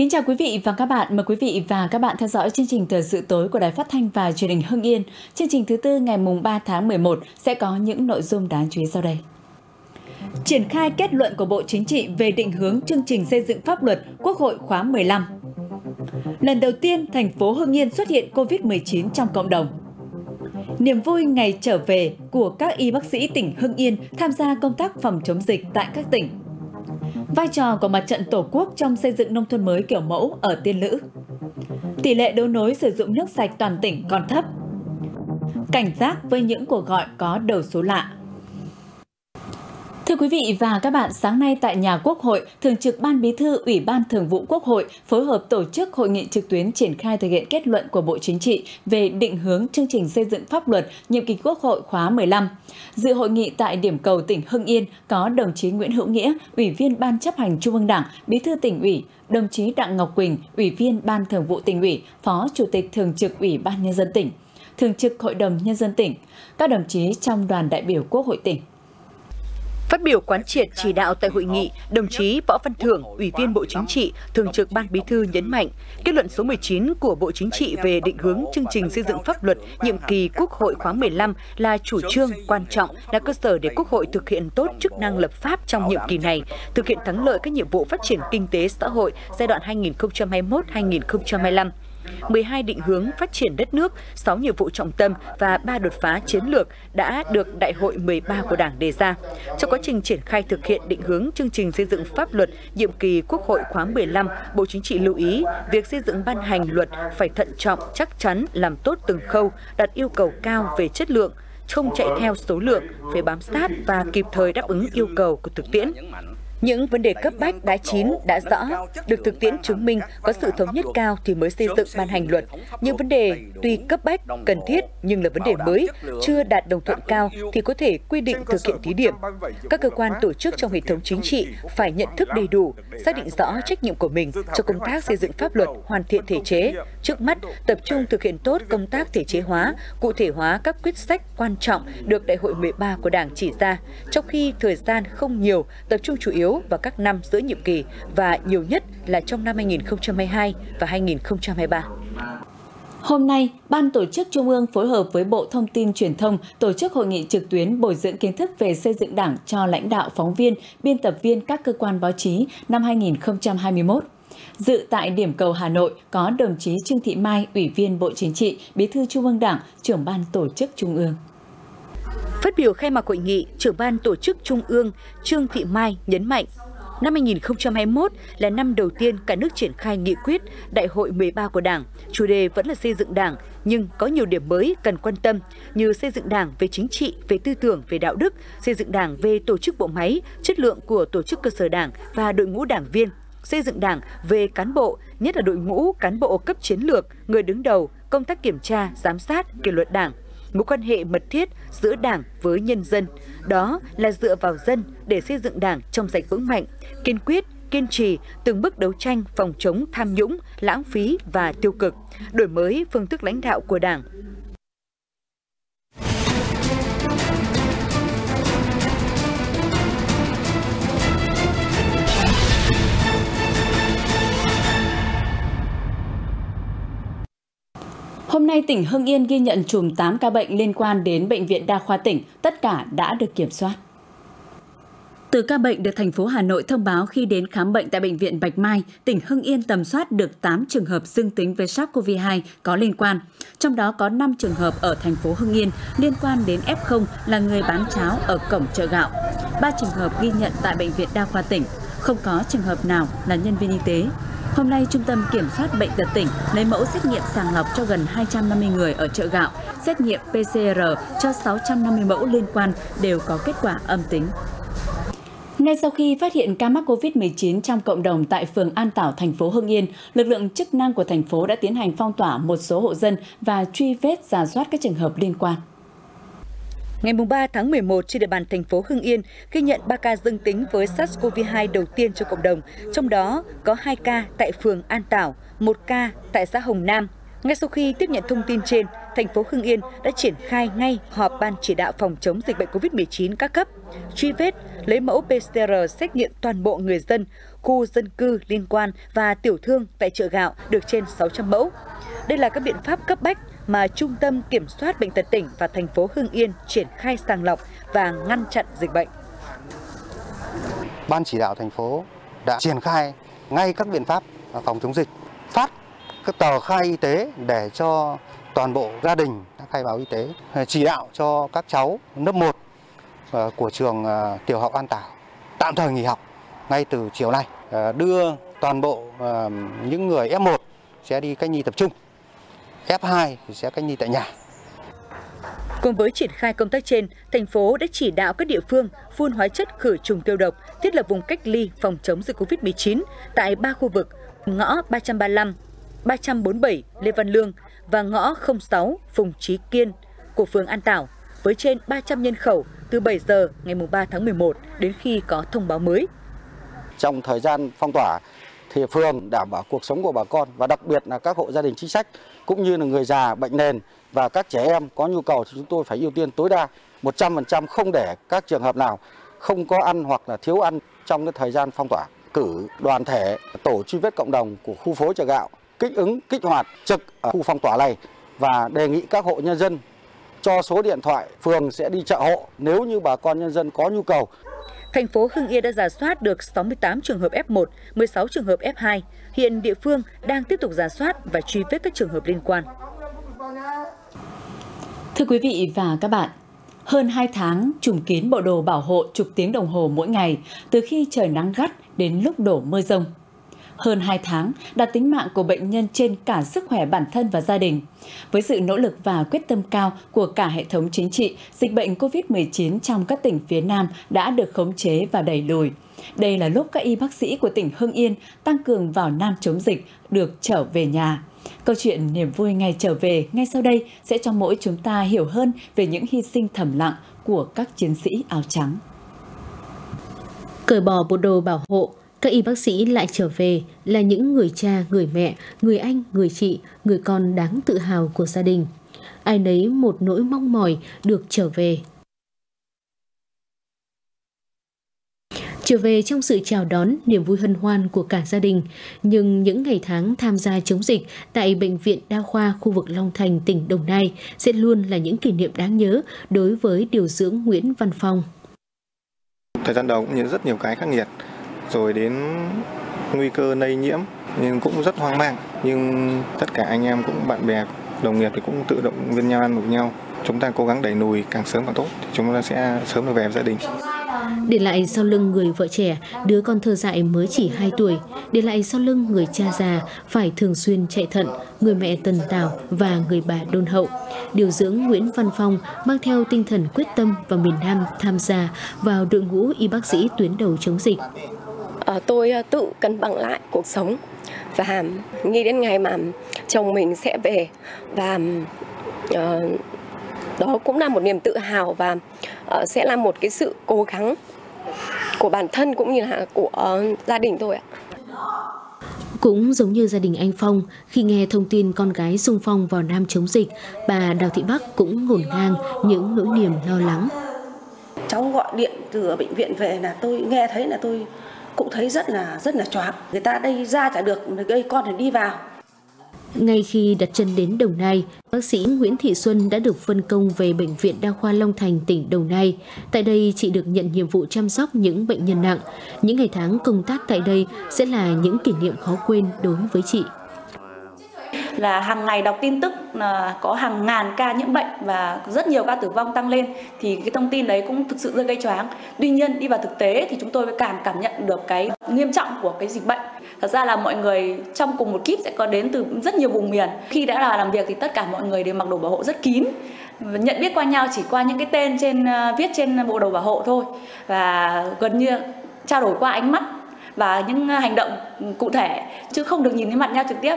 Kính chào quý vị và các bạn. Mời quý vị và các bạn theo dõi chương trình thời sự tối của Đài Phát thanh và Truyền hình Hưng Yên. Chương trình thứ tư ngày mùng 3 tháng 11 sẽ có những nội dung đáng chú ý sau đây. Triển khai kết luận của Bộ Chính trị về định hướng chương trình xây dựng pháp luật Quốc hội khóa 15. Lần đầu tiên, thành phố Hưng Yên xuất hiện COVID-19 trong cộng đồng. Niềm vui ngày trở về của các y bác sĩ tỉnh Hưng Yên tham gia công tác phòng chống dịch tại các tỉnh. Vai trò của mặt trận Tổ quốc trong xây dựng nông thôn mới kiểu mẫu ở Tiên Lữ. Tỷ lệ đấu nối sử dụng nước sạch toàn tỉnh còn thấp. Cảnh giác với những cuộc gọi có đầu số lạ. Thưa quý vị và các bạn, sáng nay tại nhà Quốc hội, Thường trực Ban Bí thư Ủy ban Thường vụ Quốc hội phối hợp tổ chức hội nghị trực tuyến triển khai thực hiện kết luận của Bộ Chính trị về định hướng chương trình xây dựng pháp luật nhiệm kỳ Quốc hội khóa 15. Dự hội nghị tại điểm cầu tỉnh Hưng Yên có đồng chí Nguyễn Hữu Nghĩa, Ủy viên Ban chấp hành Trung ương Đảng, Bí thư tỉnh ủy, đồng chí Đặng Ngọc Quỳnh, Ủy viên Ban Thường vụ tỉnh ủy, Phó Chủ tịch Thường trực Ủy ban Nhân dân tỉnh, Thường trực Hội đồng Nhân dân tỉnh, các đồng chí trong đoàn đại biểu Quốc hội tỉnh. Phát biểu quán triệt chỉ đạo tại hội nghị, đồng chí Võ Văn Thưởng, Ủy viên Bộ Chính trị, Thường trực Ban Bí thư nhấn mạnh, kết luận số 19 của Bộ Chính trị về định hướng chương trình xây dựng pháp luật nhiệm kỳ Quốc hội khóa 15 là chủ trương quan trọng, là cơ sở để Quốc hội thực hiện tốt chức năng lập pháp trong nhiệm kỳ này, thực hiện thắng lợi các nhiệm vụ phát triển kinh tế xã hội giai đoạn 2021-2025. 12 định hướng phát triển đất nước, 6 nhiệm vụ trọng tâm và 3 đột phá chiến lược đã được Đại hội 13 của Đảng đề ra. Trong quá trình triển khai thực hiện định hướng chương trình xây dựng pháp luật nhiệm kỳ Quốc hội khóa 15, Bộ Chính trị lưu ý việc xây dựng ban hành luật phải thận trọng, chắc chắn, làm tốt từng khâu, đặt yêu cầu cao về chất lượng, không chạy theo số lượng, phải bám sát và kịp thời đáp ứng yêu cầu của thực tiễn. Những vấn đề cấp bách đã chín, đã rõ, được thực tiễn chứng minh có sự thống nhất cao thì mới xây dựng ban hành luật. Những vấn đề tuy cấp bách, cần thiết nhưng là vấn đề mới, chưa đạt đồng thuận cao thì có thể quy định thực hiện thí điểm. Các cơ quan tổ chức trong hệ thống chính trị phải nhận thức đầy đủ, xác định rõ trách nhiệm của mình cho công tác xây dựng pháp luật, hoàn thiện thể chế. Trước mắt, tập trung thực hiện tốt công tác thể chế hóa, cụ thể hóa các quyết sách quan trọng được Đại hội 13 của Đảng chỉ ra. Trong khi thời gian không nhiều, tập trung chủ yếu yếu vào các năm giữa nhiệm kỳ và nhiều nhất là trong năm 2022 và 2023. Hôm nay, Ban Tổ chức Trung ương phối hợp với Bộ Thông tin Truyền thông tổ chức hội nghị trực tuyến bồi dưỡng kiến thức về xây dựng đảng cho lãnh đạo phóng viên, biên tập viên các cơ quan báo chí năm 2021. Dự tại điểm cầu Hà Nội có đồng chí Trương Thị Mai, Ủy viên Bộ Chính trị, Bí thư Trung ương Đảng, trưởng ban tổ chức Trung ương. Phát biểu khai mạc hội nghị, trưởng ban tổ chức Trung ương Trương Thị Mai nhấn mạnh, năm 2021 là năm đầu tiên cả nước triển khai nghị quyết Đại hội 13 của Đảng. Chủ đề vẫn là xây dựng Đảng, nhưng có nhiều điểm mới cần quan tâm như xây dựng Đảng về chính trị, về tư tưởng, về đạo đức, xây dựng Đảng về tổ chức bộ máy, chất lượng của tổ chức cơ sở Đảng và đội ngũ đảng viên, xây dựng Đảng về cán bộ, nhất là đội ngũ cán bộ cấp chiến lược, người đứng đầu, công tác kiểm tra, giám sát, kỷ luật Đảng, mối quan hệ mật thiết giữa Đảng với nhân dân. Đó là dựa vào dân để xây dựng Đảng trong sạch vững mạnh, kiên quyết, kiên trì từng bước đấu tranh phòng chống tham nhũng, lãng phí và tiêu cực, đổi mới phương thức lãnh đạo của Đảng, Hôm nay tỉnh Hưng Yên ghi nhận chùm 8 ca bệnh liên quan đến Bệnh viện Đa khoa tỉnh, tất cả đã được kiểm soát. Từ ca bệnh được thành phố Hà Nội thông báo khi đến khám bệnh tại Bệnh viện Bạch Mai, tỉnh Hưng Yên tầm soát được 8 trường hợp dương tính với SARS-CoV-2 có liên quan. Trong đó có 5 trường hợp ở thành phố Hưng Yên liên quan đến F0 là người bán cháo ở cổng chợ gạo. 3 trường hợp ghi nhận tại Bệnh viện Đa khoa tỉnh, không có trường hợp nào là nhân viên y tế. Hôm nay, Trung tâm Kiểm soát Bệnh tật tỉnh lấy mẫu xét nghiệm sàng lọc cho gần 250 người ở chợ gạo, xét nghiệm PCR cho 650 mẫu liên quan đều có kết quả âm tính. Ngay sau khi phát hiện ca mắc COVID-19 trong cộng đồng tại phường An Tảo, thành phố Hưng Yên, lực lượng chức năng của thành phố đã tiến hành phong tỏa một số hộ dân và truy vết giả soát các trường hợp liên quan. Ngày 3 tháng 11, trên địa bàn thành phố Hưng Yên ghi nhận 3 ca dương tính với SARS-CoV-2 đầu tiên cho cộng đồng, trong đó có 2 ca tại phường An Tảo, 1 ca tại xã Hồng Nam. Ngay sau khi tiếp nhận thông tin trên, thành phố Hưng Yên đã triển khai ngay họp ban chỉ đạo phòng chống dịch bệnh COVID-19 các cấp, truy vết, lấy mẫu PCR xét nghiệm toàn bộ người dân, khu dân cư liên quan và tiểu thương tại chợ gạo được trên 600 mẫu. Đây là các biện pháp cấp bách mà Trung tâm Kiểm soát Bệnh tật tỉnh và thành phố Hưng Yên triển khai sàng lọc và ngăn chặn dịch bệnh. Ban chỉ đạo thành phố đã triển khai ngay các biện pháp phòng chống dịch, phát các tờ khai y tế để cho toàn bộ gia đình khai báo y tế, chỉ đạo cho các cháu lớp 1 ờ, của trường ờ, tiểu học An Tảo tạm thời nghỉ học ngay từ chiều nay, ờ, đưa toàn bộ những người F1 sẽ đi cách ly tập trung, F2 thì sẽ cách ly tại nhà. Cùng với triển khai công tác trên, thành phố đã chỉ đạo các địa phương phun hóa chất khử trùng tiêu độc, thiết lập vùng cách ly phòng chống dịch COVID-19 tại ba khu vực ngõ 335, 347 Lê Văn Lương và ngõ 06 Phùng Trí Kiên của phường An Tảo với trên 300 nhân khẩu từ 7 giờ ngày 3 tháng 11 đến khi có thông báo mới. Trong thời gian phong tỏa thì phường đảm bảo cuộc sống của bà con và đặc biệt là các hộ gia đình chính sách cũng như là người già, bệnh nền và các trẻ em có nhu cầu thì chúng tôi phải ưu tiên tối đa 100% không để các trường hợp nào không có ăn hoặc là thiếu ăn trong cái thời gian phong tỏa. Cử đoàn thể tổ truy vết cộng đồng của khu phố chợ gạo kích ứng kích hoạt trực ở khu phong tỏa này và đề nghị các hộ nhân dân cho số điện thoại phường sẽ đi chợ hộ nếu như bà con nhân dân có nhu cầu. Thành phố Hưng Yên đã giả soát được 68 trường hợp F1, 16 trường hợp F2. Hiện địa phương đang tiếp tục giả soát và truy vết các trường hợp liên quan. Thưa quý vị và các bạn, hơn 2 tháng trùm kín bộ đồ bảo hộ chục tiếng đồng hồ mỗi ngày từ khi trời nắng gắt đến lúc đổ mưa rông hơn 2 tháng đặt tính mạng của bệnh nhân trên cả sức khỏe bản thân và gia đình. Với sự nỗ lực và quyết tâm cao của cả hệ thống chính trị, dịch bệnh COVID-19 trong các tỉnh phía Nam đã được khống chế và đẩy lùi. Đây là lúc các y bác sĩ của tỉnh Hưng Yên tăng cường vào Nam chống dịch được trở về nhà. Câu chuyện niềm vui ngày trở về ngay sau đây sẽ cho mỗi chúng ta hiểu hơn về những hy sinh thầm lặng của các chiến sĩ áo trắng. Cởi bỏ bộ đồ bảo hộ, các y bác sĩ lại trở về là những người cha, người mẹ, người anh, người chị, người con đáng tự hào của gia đình. Ai nấy một nỗi mong mỏi được trở về. Trở về trong sự chào đón, niềm vui hân hoan của cả gia đình. Nhưng những ngày tháng tham gia chống dịch tại Bệnh viện Đa khoa khu vực Long Thành, tỉnh Đồng Nai sẽ luôn là những kỷ niệm đáng nhớ đối với điều dưỡng Nguyễn Văn Phong. Thời gian đầu cũng như rất nhiều cái khắc nghiệt rồi đến nguy cơ lây nhiễm nhưng cũng rất hoang mang nhưng tất cả anh em cũng bạn bè đồng nghiệp thì cũng tự động viên nhau ăn cùng nhau chúng ta cố gắng đẩy lùi càng sớm càng tốt thì chúng ta sẽ sớm được về với gia đình để lại sau lưng người vợ trẻ, đứa con thơ dại mới chỉ 2 tuổi. Để lại sau lưng người cha già phải thường xuyên chạy thận, người mẹ tần tảo và người bà đôn hậu. Điều dưỡng Nguyễn Văn Phong mang theo tinh thần quyết tâm và miền Nam tham gia vào đội ngũ y bác sĩ tuyến đầu chống dịch. Ờ, tôi ờ, tự cân bằng lại cuộc sống và nghĩ đến ngày mà chồng mình sẽ về và uh, đó cũng là một niềm tự hào và uh, sẽ là một cái sự cố gắng của bản thân cũng như là của uh, gia đình tôi ạ. Cũng giống như gia đình anh Phong, khi nghe thông tin con gái xung phong vào Nam chống dịch, bà Đào Thị Bắc cũng ngổn ngang những nỗi niềm lo lắng. Cháu gọi điện từ bệnh viện về là tôi nghe thấy là tôi cũng thấy rất là rất là choáng người ta đây ra chả được gây con thì đi vào ngay khi đặt chân đến Đồng Nai, bác sĩ Nguyễn Thị Xuân đã được phân công về Bệnh viện Đa khoa Long Thành, tỉnh Đồng Nai. Tại đây, chị được nhận nhiệm vụ chăm sóc những bệnh nhân nặng. Những ngày tháng công tác tại đây sẽ là những kỷ niệm khó quên đối với chị là hàng ngày đọc tin tức, là có hàng ngàn ca nhiễm bệnh và rất nhiều ca tử vong tăng lên, thì cái thông tin đấy cũng thực sự rất gây choáng. Tuy nhiên, đi vào thực tế thì chúng tôi mới càng cảm nhận được cái nghiêm trọng của cái dịch bệnh. Thật ra là mọi người trong cùng một kíp sẽ có đến từ rất nhiều vùng miền. Khi đã là làm việc thì tất cả mọi người đều mặc đồ bảo hộ rất kín, nhận biết qua nhau chỉ qua những cái tên trên ờ, viết trên bộ đồ bảo hộ thôi và gần như trao đổi qua ánh mắt và những hành động cụ thể, chứ không được nhìn thấy mặt nhau trực tiếp.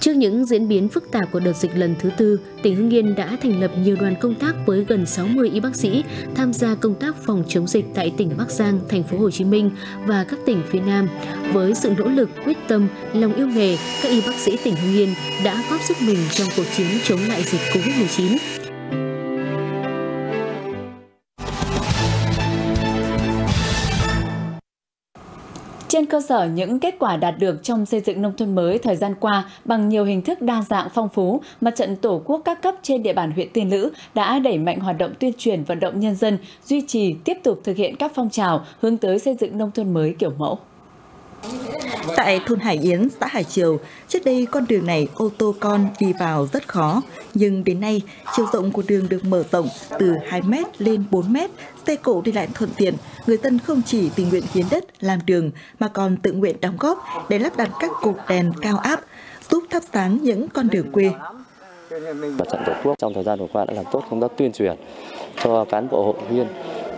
Trước những diễn biến phức tạp của đợt dịch lần thứ tư, tỉnh Hưng Yên đã thành lập nhiều đoàn công tác với gần 60 y bác sĩ tham gia công tác phòng chống dịch tại tỉnh Bắc Giang, thành phố Hồ Chí Minh và các tỉnh phía Nam. Với sự nỗ lực, quyết tâm, lòng yêu nghề, các y bác sĩ tỉnh Hưng Yên đã góp sức mình trong cuộc chiến chống lại dịch Covid-19. Trên cơ sở những kết quả đạt được trong xây dựng nông thôn mới thời gian qua bằng nhiều hình thức đa dạng phong phú, Mặt trận Tổ quốc các cấp trên địa bàn huyện Tiên Lữ đã đẩy mạnh hoạt động tuyên truyền vận động nhân dân, duy trì tiếp tục thực hiện các phong trào hướng tới xây dựng nông thôn mới kiểu mẫu. Tại thôn Hải Yến, xã Hải Triều, trước đây con đường này ô tô con đi vào rất khó, nhưng đến nay chiều rộng của đường được mở rộng từ 2 m lên 4 m, xe cộ đi lại thuận tiện, người dân không chỉ tình nguyện hiến đất làm đường mà còn tự nguyện đóng góp để lắp đặt các cột đèn cao áp, giúp thắp sáng những con đường quê. Mặt trận Tổ quốc trong thời gian vừa qua đã làm tốt công tác tuyên truyền cho cán bộ hội viên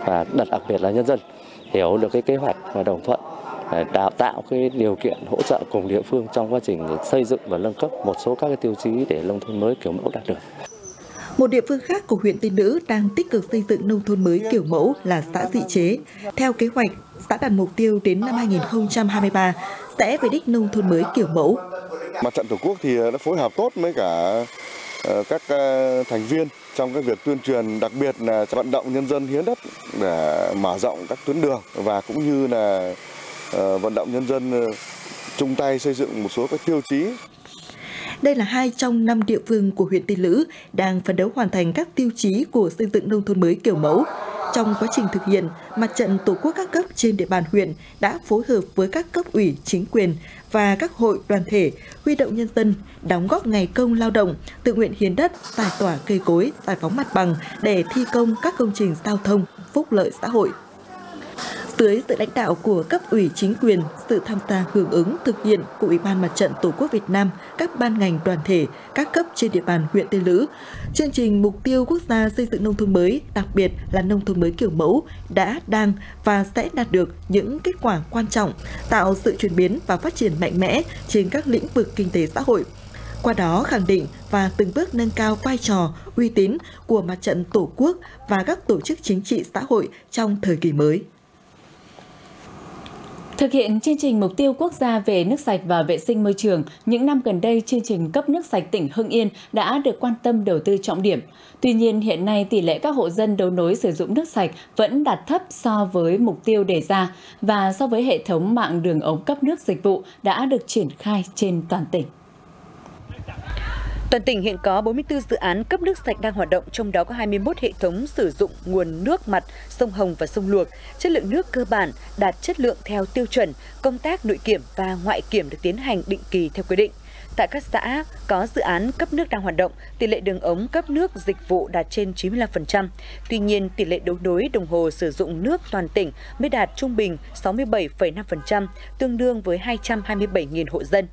và đặc biệt là nhân dân hiểu được cái kế hoạch và đồng thuận đào tạo cái điều kiện hỗ trợ cùng địa phương trong quá trình xây dựng và nâng cấp một số các cái tiêu chí để nông thôn mới kiểu mẫu đạt được. Một địa phương khác của huyện Tiên Lữ đang tích cực xây dựng nông thôn mới kiểu mẫu là xã Dị Chế. Theo kế hoạch, xã đặt mục tiêu đến năm 2023 sẽ về đích nông thôn mới kiểu mẫu. Mặt trận Tổ quốc thì đã phối hợp tốt với cả các thành viên trong cái việc tuyên truyền đặc biệt là vận động nhân dân hiến đất để mở rộng các tuyến đường và cũng như là Ờ, vận động nhân dân ờ, chung tay xây dựng một số các tiêu chí đây là hai trong năm địa phương của huyện Tiên Lữ đang phấn đấu hoàn thành các tiêu chí của xây dựng nông thôn mới kiểu mẫu. Trong quá trình thực hiện, mặt trận Tổ quốc các cấp trên địa bàn huyện đã phối hợp với các cấp ủy, chính quyền và các hội đoàn thể huy động nhân dân đóng góp ngày công lao động, tự nguyện hiến đất, giải tỏa cây cối, giải phóng mặt bằng để thi công các công trình giao thông, phúc lợi xã hội dưới sự lãnh đạo của cấp ủy chính quyền, sự tham gia hưởng ứng thực hiện của Ủy ban Mặt trận Tổ quốc Việt Nam, các ban ngành đoàn thể, các cấp trên địa bàn huyện Tiên Lữ, chương trình mục tiêu quốc gia xây dựng nông thôn mới, đặc biệt là nông thôn mới kiểu mẫu đã, đang và sẽ đạt được những kết quả quan trọng, tạo sự chuyển biến và phát triển mạnh mẽ trên các lĩnh vực kinh tế xã hội qua đó khẳng định và từng bước nâng cao vai trò, uy tín của mặt trận Tổ quốc và các tổ chức chính trị xã hội trong thời kỳ mới. Thực hiện chương trình mục tiêu quốc gia về nước sạch và vệ sinh môi trường, những năm gần đây chương trình cấp nước sạch tỉnh Hưng Yên đã được quan tâm đầu tư trọng điểm. Tuy nhiên, hiện nay tỷ lệ các hộ dân đấu nối sử dụng nước sạch vẫn đạt thấp so với mục tiêu đề ra và so với hệ thống mạng đường ống cấp nước dịch vụ đã được triển khai trên toàn tỉnh. Toàn tỉnh hiện có 44 dự án cấp nước sạch đang hoạt động, trong đó có 21 hệ thống sử dụng nguồn nước mặt sông Hồng và sông Luộc. Chất lượng nước cơ bản đạt chất lượng theo tiêu chuẩn, công tác nội kiểm và ngoại kiểm được tiến hành định kỳ theo quy định. Tại các xã có dự án cấp nước đang hoạt động, tỷ lệ đường ống cấp nước dịch vụ đạt trên 95%. Tuy nhiên, tỷ lệ đấu nối đồng hồ sử dụng nước toàn tỉnh mới đạt trung bình 67,5%, tương đương với 227.000 hộ dân.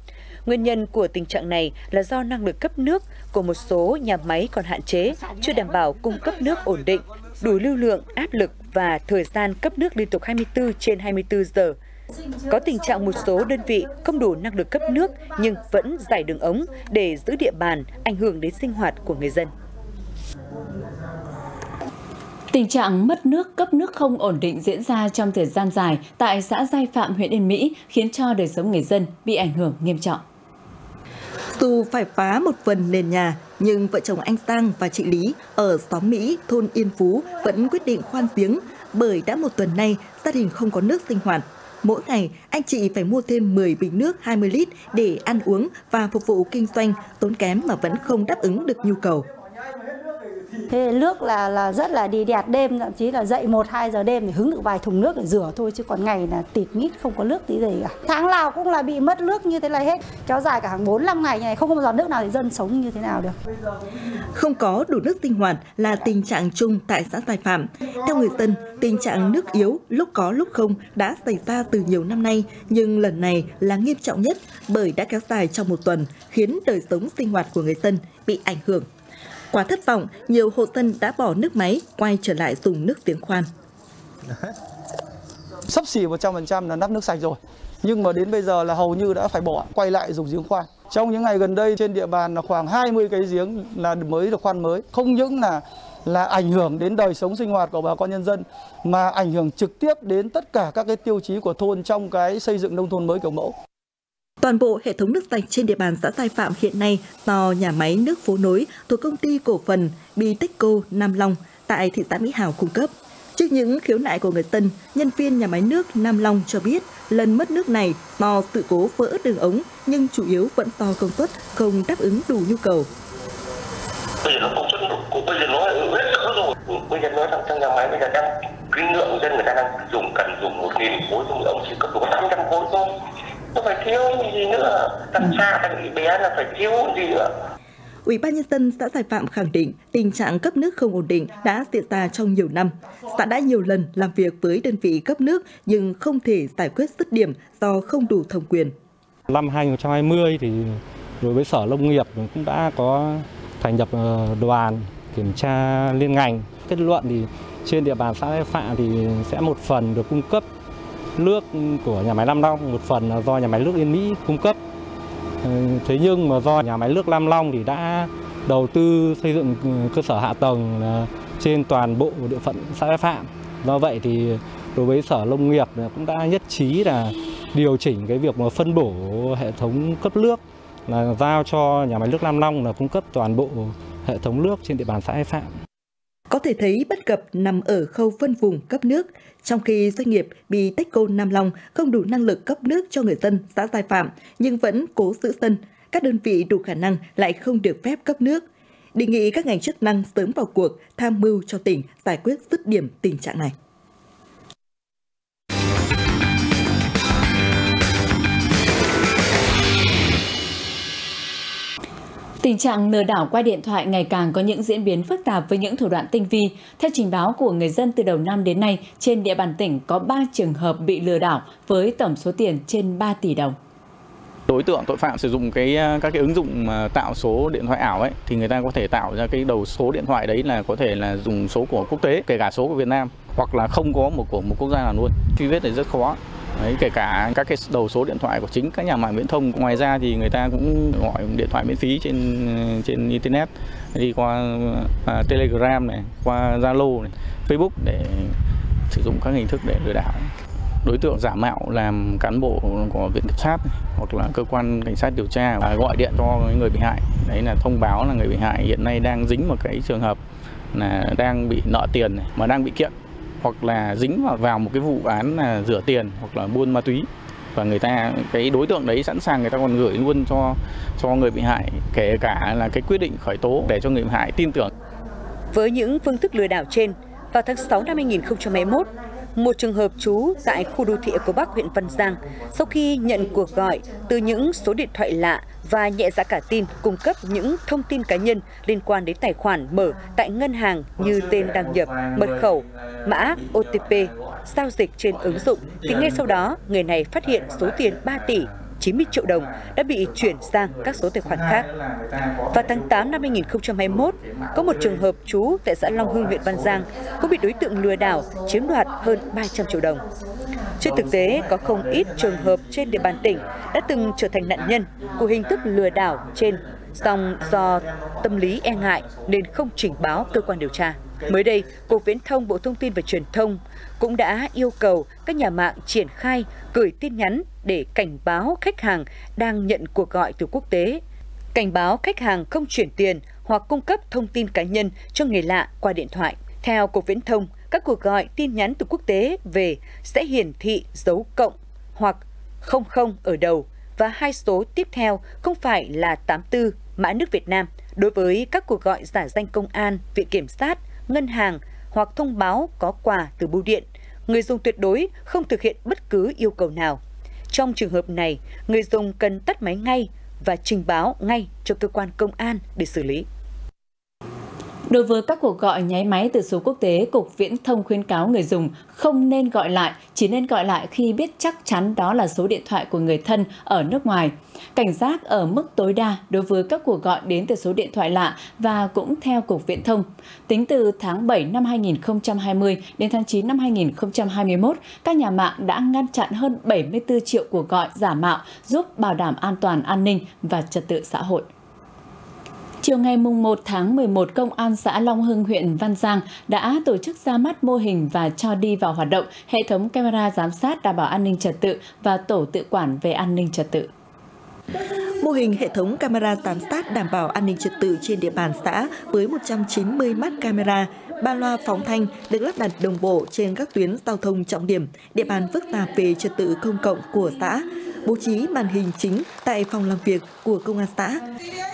Nguyên nhân của tình trạng này là do năng lực cấp nước của một số nhà máy còn hạn chế, chưa đảm bảo cung cấp nước ổn định, đủ lưu lượng, áp lực và thời gian cấp nước liên tục 24 trên 24 giờ. Có tình trạng một số đơn vị không đủ năng lực cấp nước nhưng vẫn giải đường ống để giữ địa bàn, ảnh hưởng đến sinh hoạt của người dân. Tình trạng mất nước, cấp nước không ổn định diễn ra trong thời gian dài tại xã Giai Phạm, huyện Yên Mỹ khiến cho đời sống người dân bị ảnh hưởng nghiêm trọng. Dù phải phá một phần nền nhà, nhưng vợ chồng anh Sang và chị Lý ở xóm Mỹ, thôn Yên Phú vẫn quyết định khoan giếng bởi đã một tuần nay gia đình không có nước sinh hoạt. Mỗi ngày, anh chị phải mua thêm 10 bình nước 20 lít để ăn uống và phục vụ kinh doanh, tốn kém mà vẫn không đáp ứng được nhu cầu. Thế nước là là rất là đi đẹp đêm thậm chí là dậy 1 2 giờ đêm thì hứng được vài thùng nước để rửa thôi chứ còn ngày là tịt mít không có nước tí gì cả. Tháng nào cũng là bị mất nước như thế này hết. Kéo dài cả hàng 4 5 ngày này không có một giọt nước nào thì dân sống như thế nào được. Không có đủ nước sinh hoạt là tình trạng chung tại xã Tài Phạm. Theo người dân, tình trạng nước yếu lúc có lúc không đã xảy ra từ nhiều năm nay, nhưng lần này là nghiêm trọng nhất bởi đã kéo dài trong một tuần, khiến đời sống sinh hoạt của người dân bị ảnh hưởng. Quá thất vọng, nhiều hộ dân đã bỏ nước máy, quay trở lại dùng nước giếng khoan. Sắp xỉ 100% là nắp nước sạch rồi. Nhưng mà đến bây giờ là hầu như đã phải bỏ, quay lại dùng giếng khoan. Trong những ngày gần đây trên địa bàn là khoảng 20 cái giếng là mới được khoan mới. Không những là là ảnh hưởng đến đời sống sinh hoạt của bà con nhân dân mà ảnh hưởng trực tiếp đến tất cả các cái tiêu chí của thôn trong cái xây dựng nông thôn mới kiểu mẫu. Toàn bộ hệ thống nước sạch trên địa bàn xã Sai Phạm hiện nay do nhà máy nước phố nối thuộc công ty cổ phần Bitexco Nam Long tại thị xã Mỹ Hào cung cấp. Trước những khiếu nại của người dân, nhân viên nhà máy nước Nam Long cho biết lần mất nước này do sự cố vỡ đường ống nhưng chủ yếu vẫn do công suất không đáp ứng đủ nhu cầu. Bây giờ nó công suất của bây giờ nó hết cỡ rồi. Ừ, bây giờ nói rằng trong nhà máy bây giờ đang cái lượng dân người ta đang dùng cần dùng một nghìn khối dùng ống chỉ cấp độ 800 khối thôi. Nó phải thiếu gì nữa. Thằng cha thằng bé là phải thiếu gì nữa. Ủy ban nhân dân xã Giải Phạm khẳng định tình trạng cấp nước không ổn định đã diễn ra trong nhiều năm. Xã đã nhiều lần làm việc với đơn vị cấp nước nhưng không thể giải quyết dứt điểm do không đủ thẩm quyền. Năm 2020 thì đối với Sở Nông nghiệp cũng đã có thành lập ờ, đoàn kiểm tra liên ngành. Kết luận thì trên địa bàn xã Giải Phạm thì sẽ một phần được cung cấp nước của nhà máy Nam Long, một phần là do nhà máy nước Yên Mỹ cung cấp ừ, thế nhưng mà do nhà máy nước Lam Long thì đã đầu tư xây dựng cơ sở hạ tầng ờ, trên toàn bộ địa phận xã Phạm. Do vậy thì đối với Sở Nông nghiệp cũng đã nhất trí là điều chỉnh cái việc mà phân bổ hệ thống cấp nước là giao cho nhà máy nước Lam Long là cung cấp toàn bộ hệ thống nước trên địa bàn xã Phạm. Có thể thấy bất cập nằm ở khâu phân vùng cấp nước, trong khi doanh nghiệp bị Techco Nam Long không đủ năng lực cấp nước cho người dân xã Giai Phạm nhưng vẫn cố giữ sân, các đơn vị đủ khả năng lại không được phép cấp nước. Đề nghị các ngành chức năng sớm vào cuộc tham mưu cho tỉnh giải quyết dứt điểm tình trạng này. Tình trạng lừa đảo qua điện thoại ngày càng có những diễn biến phức tạp với những thủ đoạn tinh vi. Theo trình báo của người dân từ đầu năm đến nay, trên địa bàn tỉnh có 3 trường hợp bị lừa đảo với tổng số tiền trên 3 tỷ đồng. Đối tượng tội phạm sử dụng cái à, các cái ứng dụng mà tạo số điện thoại ảo ấy thì người ta có thể tạo ra cái đầu số điện thoại đấy là có thể là dùng số của quốc tế, kể cả số của Việt Nam hoặc là không có một của một quốc gia nào luôn. Truy vết thì rất khó. Đấy, kể cả các cái đầu số điện thoại của chính các nhà mạng viễn thông. Ngoài ra thì người ta cũng gọi điện thoại miễn phí trên trên internet. Đi qua à, telegram này qua zalo này facebook để sử dụng các hình thức để lừa đảo. Đối tượng giả mạo làm cán bộ của viện kiểm sát này, hoặc là cơ quan cảnh sát điều tra và gọi điện cho người bị hại. Đấy là thông báo là người bị hại hiện nay đang dính một cái trường hợp là đang bị nợ tiền này, mà đang bị kiện hoặc là dính vào vào một cái vụ án là rửa tiền hoặc là buôn ma túy và người ta cái đối tượng đấy sẵn sàng người ta còn gửi luôn cho cho người bị hại kể cả là cái quyết định khởi tố để cho người bị hại tin tưởng. Với những phương thức lừa đảo trên, vào tháng 6 năm 2021, một trường hợp trú tại khu đô thị của Bắc huyện Văn Giang sau khi nhận cuộc gọi từ những số điện thoại lạ và nhẹ dạ cả tin cung cấp những thông tin cá nhân liên quan đến tài khoản mở tại ngân hàng như tên đăng nhập, mật khẩu, mã OTP, giao dịch trên ứng dụng. Thì ngay sau đó người này phát hiện số tiền 3 tỷ 90 triệu đồng đã bị chuyển sang các số tài khoản khác. Vào tháng 8 năm 2021, có một trường hợp trú tại xã Long Hưng, huyện Văn Giang cũng bị đối tượng lừa đảo chiếm đoạt hơn 300 triệu đồng. Trên thực tế, có không ít trường hợp trên địa bàn tỉnh đã từng trở thành nạn nhân của hình thức lừa đảo trên, song do tâm lý e ngại nên không trình báo cơ quan điều tra. Mới đây, Cục Viễn thông Bộ Thông tin và Truyền thông cũng đã yêu cầu các nhà mạng triển khai gửi tin nhắn để cảnh báo khách hàng đang nhận cuộc gọi từ quốc tế, cảnh báo khách hàng không chuyển tiền hoặc cung cấp thông tin cá nhân cho người lạ qua điện thoại. Theo Cục Viễn thông, các cuộc gọi tin nhắn từ quốc tế về sẽ hiển thị dấu cộng hoặc 00 ở đầu và hai số tiếp theo không phải là 84 mã nước Việt Nam. Đối với các cuộc gọi giả danh công an, viện kiểm sát, ngân hàng hoặc thông báo có quà từ bưu điện, người dùng tuyệt đối không thực hiện bất cứ yêu cầu nào. Trong trường hợp này, người dùng cần tắt máy ngay và trình báo ngay cho cơ quan công an để xử lý. Đối với các cuộc gọi nháy máy từ số quốc tế, Cục Viễn thông khuyến cáo người dùng không nên gọi lại, chỉ nên gọi lại khi biết chắc chắn đó là số điện thoại của người thân ở nước ngoài. Cảnh giác ở mức tối đa đối với các cuộc gọi đến từ số điện thoại lạ và cũng theo Cục Viễn thông. Tính từ tháng 7 năm 2020 đến tháng 9 năm 2021, các nhà mạng đã ngăn chặn hơn 74 triệu cuộc gọi giả mạo giúp bảo đảm an toàn an ninh và trật tự xã hội. Chiều ngày 1 tháng 11, Công an xã Long Hưng, huyện Văn Giang đã tổ chức ra mắt mô hình và cho đi vào hoạt động hệ thống camera giám sát đảm bảo an ninh trật tự và tổ tự quản về an ninh trật tự. Mô hình hệ thống camera giám sát đảm bảo an ninh trật tự trên địa bàn xã với 190 mắt camera, ba loa phóng thanh được lắp đặt đồng bộ trên các tuyến giao thông trọng điểm, địa bàn phức tạp về trật tự công cộng của xã, bố trí màn hình chính tại phòng làm việc của công an xã.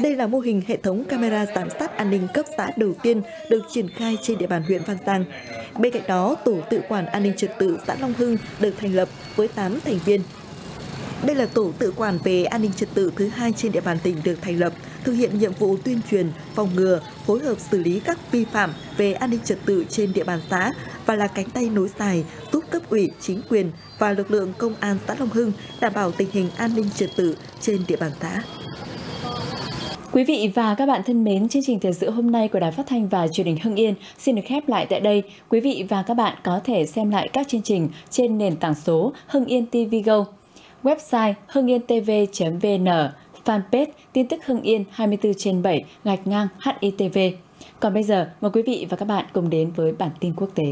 Đây là mô hình hệ thống camera giám sát an ninh cấp xã đầu tiên được triển khai trên địa bàn huyện Văn Giang. Bên cạnh đó, tổ tự quản an ninh trật tự xã Long Hưng được thành lập với 8 thành viên. Đây là tổ tự quản về an ninh trật tự thứ hai trên địa bàn tỉnh được thành lập, thực hiện nhiệm vụ tuyên truyền, phòng ngừa, phối hợp xử lý các vi phạm về an ninh trật tự trên địa bàn xã và là cánh tay nối dài giúp cấp ủy, chính quyền và lực lượng công an xã Long Hưng đảm bảo tình hình an ninh trật tự trên địa bàn xã. Quý vị và các bạn thân mến, chương trình thời sự hôm nay của Đài Phát thanh và Truyền hình Hưng Yên xin được khép lại tại đây. Quý vị và các bạn có thể xem lại các chương trình trên nền tảng số Hưng Yên TV Go, website hưng-yên-tv.vn, fanpage tin tức Hưng Yên 24 trên 7 gạch ngang HITV. Còn bây giờ, mời quý vị và các bạn cùng đến với bản tin quốc tế.